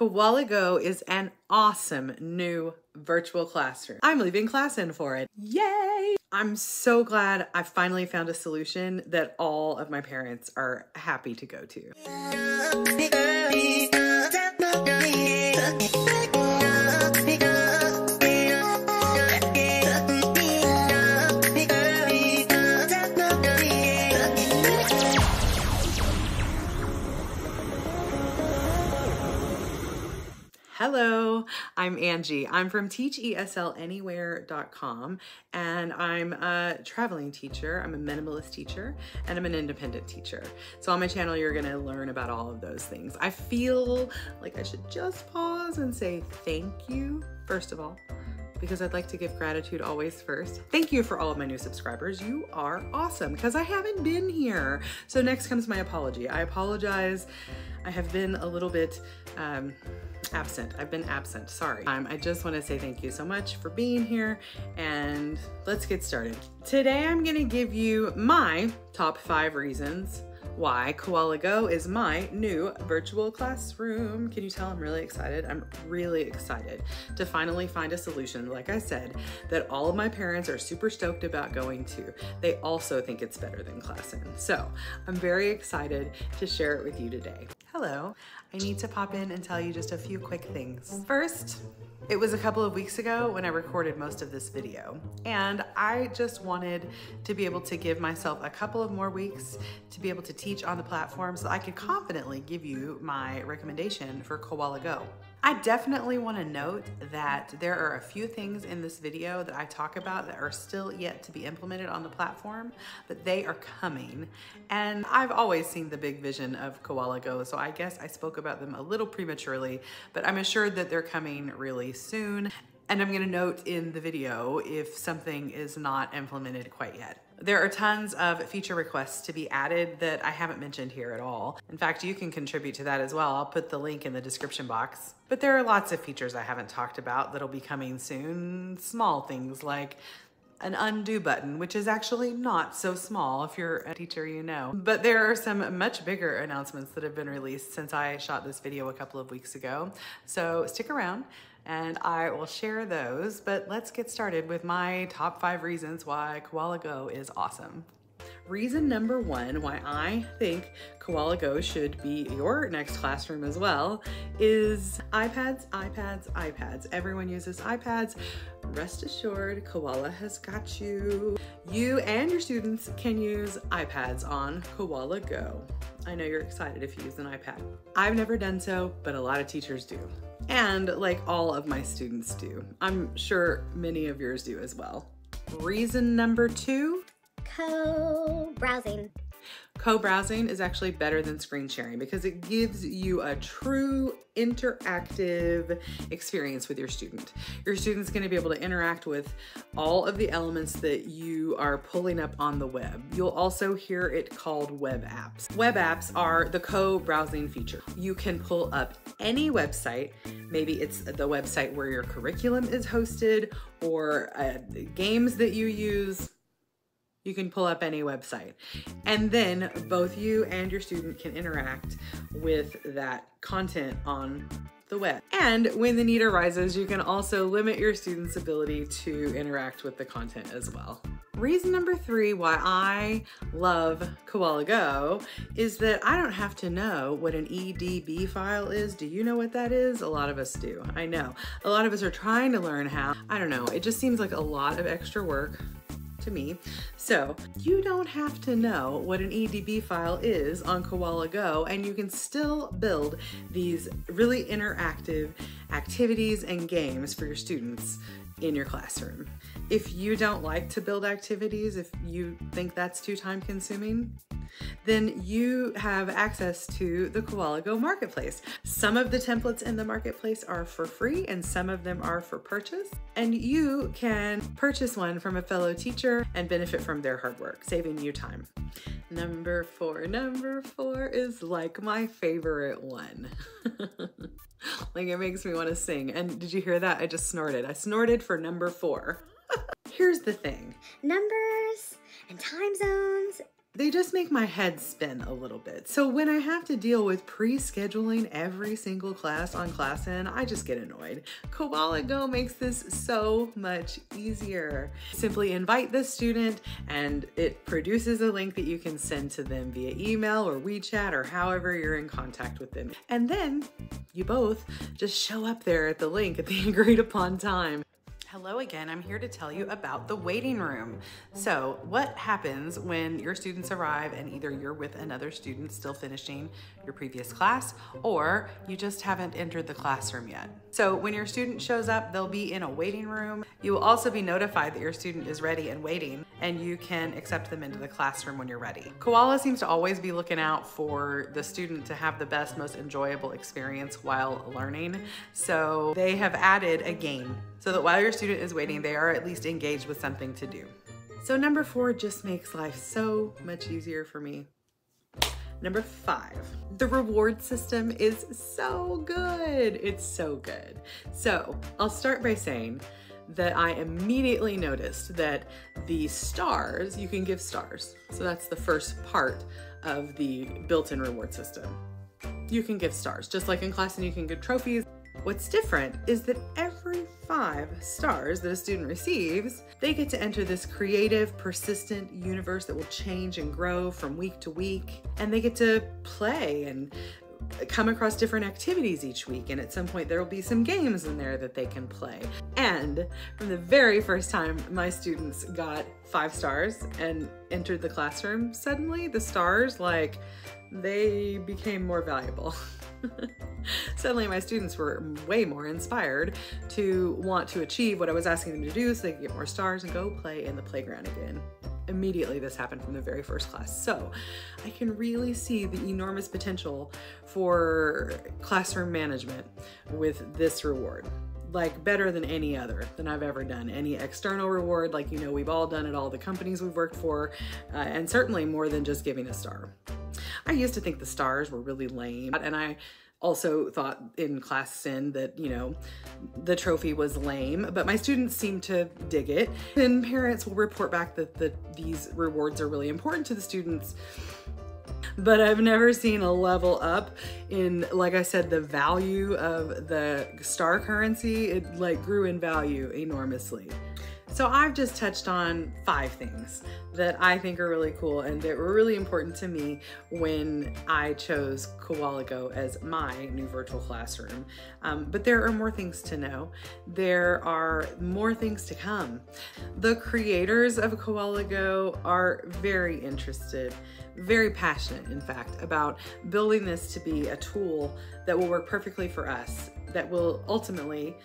Koala Go is an awesome new virtual classroom. I'm leaving ClassIn for it. Yay! I'm so glad I finally found a solution that all of my parents are happy to go to. I'm Angie. I'm from teacheslanywhere.com and I'm a traveling teacher. I'm a minimalist teacher and I'm an independent teacher. So on my channel, you're gonna learn about all of those things. I feel like I should just pause and say thank you, first of all, because I'd like to give gratitude always first. Thank you for all of my new subscribers. You are awesome because I haven't been here. So next comes my apology. I apologize. I have been a little bit, um, absent. I've been absent, sorry. Um, I just wanna say thank you so much for being here and let's get started. Today I'm gonna give you my top five reasons why Koala Go is my new virtual classroom. Can you tell I'm really excited? I'm really excited to finally find a solution, like I said, that all of my parents are super stoked about going to. They also think it's better than Classin. So I'm very excited to share it with you today. Hello, I need to pop in and tell you just a few quick things. First, it was a couple of weeks ago when I recorded most of this video, and I just wanted to be able to give myself a couple of more weeks to be able to teach on the platform so I could confidently give you my recommendation for Koala Go. I definitely want to note that there are a few things in this video that I talk about that are still yet to be implemented on the platform, but they are coming. And I've always seen the big vision of Koala Go, so I guess I spoke about them a little prematurely, but I'm assured that they're coming really soon. And I'm gonna note in the video if something is not implemented quite yet. There are tons of feature requests to be added that I haven't mentioned here at all. In fact, you can contribute to that as well. I'll put the link in the description box. But there are lots of features I haven't talked about that'll be coming soon. Small things like an undo button, which is actually not so small if you're a teacher, you know. But there are some much bigger announcements that have been released since I shot this video a couple of weeks ago. So stick around and I will share those. But let's get started with my top five reasons why Koala Go is awesome. Reason number one why I think Koala Go should be your next classroom as well is iPads, iPads, iPads. Everyone uses iPads. Rest assured, Koala has got you. You and your students can use iPads on Koala Go. I know you're excited if you use an iPad. I've never done so, but a lot of teachers do. And like all of my students do. I'm sure many of yours do as well. Reason number two co-browsing. Co-browsing is actually better than screen sharing because it gives you a true interactive experience with your student. Your student's gonna be able to interact with all of the elements that you are pulling up on the web. You'll also hear it called web apps. Web apps are the co-browsing feature. You can pull up any website, maybe it's the website where your curriculum is hosted or uh, games that you use, you can pull up any website. And then both you and your student can interact with that content on the web. And when the need arises, you can also limit your student's ability to interact with the content as well. Reason number three why I love Koala Go is that I don't have to know what an EDB file is. Do you know what that is? A lot of us do. I know. A lot of us are trying to learn how. I don't know. It just seems like a lot of extra work to me. So you don't have to know what an EDB file is on Koala Go and you can still build these really interactive activities and games for your students in your classroom. If you don't like to build activities, if you think that's too time consuming, then you have access to the Koala Go Marketplace. Some of the templates in the marketplace are for free and some of them are for purchase. And you can purchase one from a fellow teacher and benefit from their hard work, saving you time. Number four, number four is like my favorite one. like it makes me want to sing. And did you hear that? I just snorted. I snorted for number four. Here's the thing. Numbers and time zones they just make my head spin a little bit. So when I have to deal with pre-scheduling every single class on ClassIn, I just get annoyed. Koala Go makes this so much easier. Simply invite the student and it produces a link that you can send to them via email or WeChat or however you're in contact with them. And then you both just show up there at the link at the agreed upon time. Hello again, I'm here to tell you about the waiting room. So what happens when your students arrive and either you're with another student still finishing your previous class or you just haven't entered the classroom yet. So when your student shows up, they'll be in a waiting room. You will also be notified that your student is ready and waiting and you can accept them into the classroom when you're ready. Koala seems to always be looking out for the student to have the best, most enjoyable experience while learning. So they have added a game so that while your student is waiting, they are at least engaged with something to do. So number four just makes life so much easier for me. Number five, the reward system is so good. It's so good. So I'll start by saying that I immediately noticed that the stars, you can give stars. So that's the first part of the built-in reward system. You can give stars, just like in class and you can give trophies. What's different is that every five stars that a student receives, they get to enter this creative, persistent universe that will change and grow from week to week. And they get to play and come across different activities each week and at some point there will be some games in there that they can play. And from the very first time my students got five stars and entered the classroom, suddenly the stars like they became more valuable. Suddenly my students were way more inspired to want to achieve what I was asking them to do so they could get more stars and go play in the playground again. Immediately this happened from the very first class. So I can really see the enormous potential for classroom management with this reward like better than any other than I've ever done. Any external reward, like you know, we've all done at all the companies we've worked for, uh, and certainly more than just giving a star. I used to think the stars were really lame, and I also thought in ClassIn that, you know, the trophy was lame, but my students seem to dig it. And parents will report back that the, these rewards are really important to the students. But I've never seen a level up in, like I said, the value of the star currency. It like grew in value enormously. So I've just touched on five things that I think are really cool and that were really important to me when I chose Koala Go as my new virtual classroom. Um, but there are more things to know. There are more things to come. The creators of Koala Go are very interested, very passionate, in fact, about building this to be a tool that will work perfectly for us, that will ultimately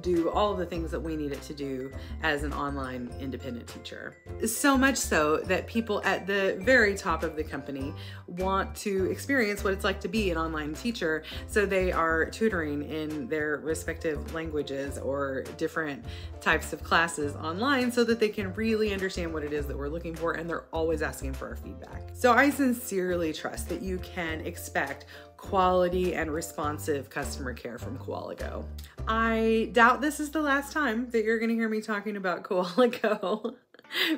do all of the things that we need it to do as an online independent teacher. So much so that people at the very top of the company want to experience what it's like to be an online teacher. So they are tutoring in their respective languages or different types of classes online so that they can really understand what it is that we're looking for and they're always asking for our feedback. So I sincerely trust that you can expect quality and responsive customer care from Koala Go. I doubt this is the last time that you're gonna hear me talking about Koala Go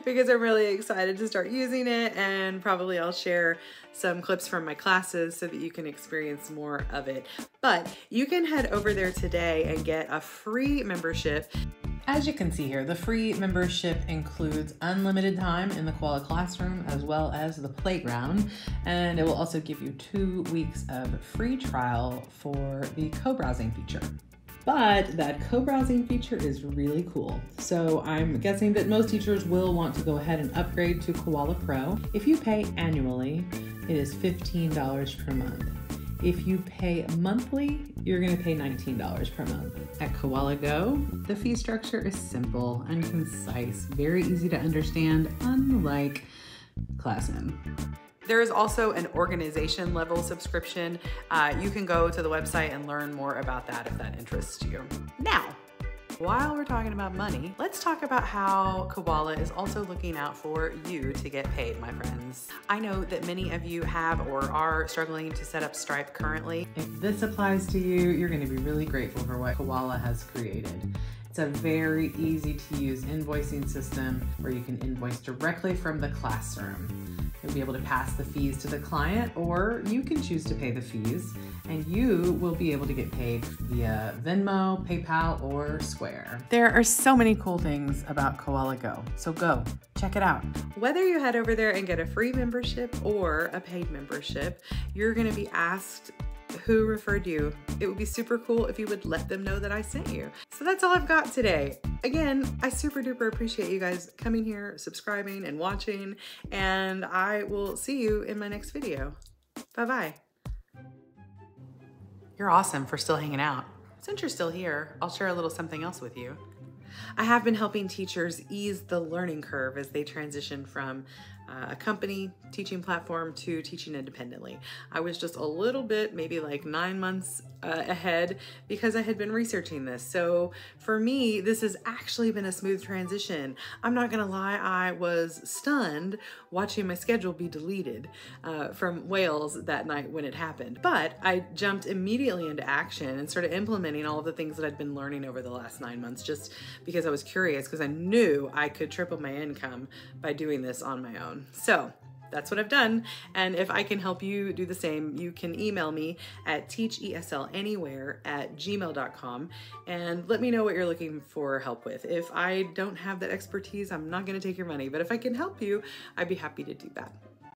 because I'm really excited to start using it and probably I'll share some clips from my classes so that you can experience more of it. But you can head over there today and get a free membership as you can see here, the free membership includes unlimited time in the Koala Classroom as well as the playground, and it will also give you two weeks of free trial for the co-browsing feature. But that co-browsing feature is really cool. So I'm guessing that most teachers will want to go ahead and upgrade to Koala Pro. If you pay annually, it is $15 per month. If you pay monthly, you're going to pay $19 per month. At Koala Go, the fee structure is simple and concise, very easy to understand, unlike ClassIn. There is also an organization level subscription. Uh, you can go to the website and learn more about that if that interests you. Now, while we're talking about money, let's talk about how Koala is also looking out for you to get paid, my friends. I know that many of you have or are struggling to set up Stripe currently. If this applies to you, you're gonna be really grateful for what Koala has created. It's a very easy to use invoicing system where you can invoice directly from the classroom. You'll be able to pass the fees to the client or you can choose to pay the fees and you will be able to get paid via Venmo, PayPal, or Square. There are so many cool things about Koala Go, so go check it out. Whether you head over there and get a free membership or a paid membership, you're gonna be asked who referred you. It would be super cool if you would let them know that I sent you. So that's all I've got today. Again, I super duper appreciate you guys coming here, subscribing, and watching, and I will see you in my next video. Bye-bye. You're awesome for still hanging out. Since you're still here, I'll share a little something else with you. I have been helping teachers ease the learning curve as they transition from uh, a company teaching platform to teaching independently. I was just a little bit, maybe like nine months uh, ahead because I had been researching this. So for me, this has actually been a smooth transition. I'm not gonna lie, I was stunned watching my schedule be deleted uh, from Wales that night when it happened. But I jumped immediately into action and started implementing all of the things that I'd been learning over the last nine months just because I was curious because I knew I could triple my income by doing this on my own. So that's what I've done. And if I can help you do the same, you can email me at teacheSLanywhere at gmail.com and let me know what you're looking for help with. If I don't have that expertise, I'm not gonna take your money, but if I can help you, I'd be happy to do that.